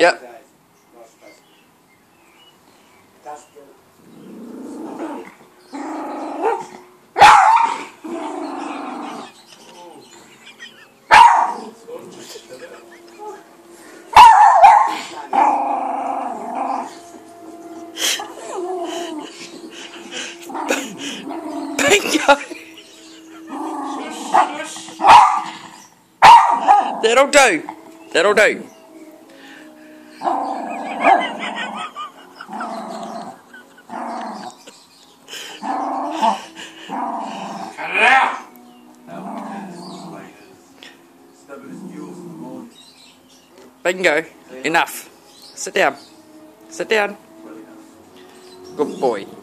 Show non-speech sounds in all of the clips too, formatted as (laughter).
Yep. That'll do. That'll do. Bingo. Enough. Sit down. Sit down. Good boy. (laughs)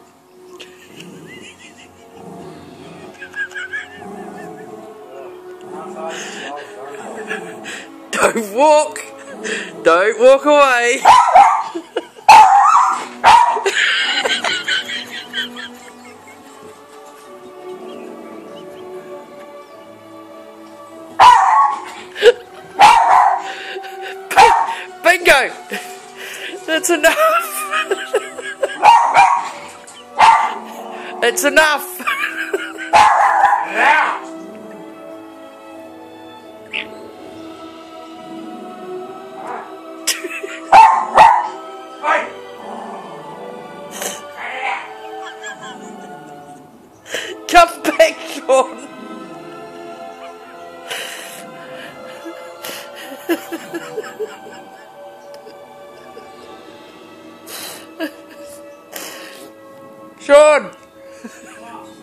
Don't walk. Don't walk away. Bingo. That's enough. it's enough. Come back, Sean. Sean,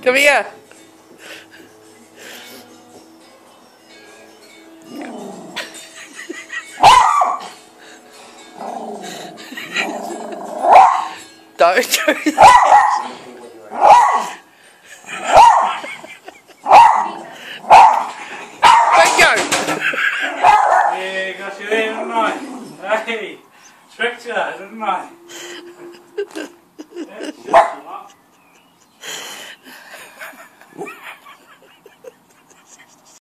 come here. Don't do that. Yeah, got you there, didn't I? Hey, tricked you, didn't I? (laughs)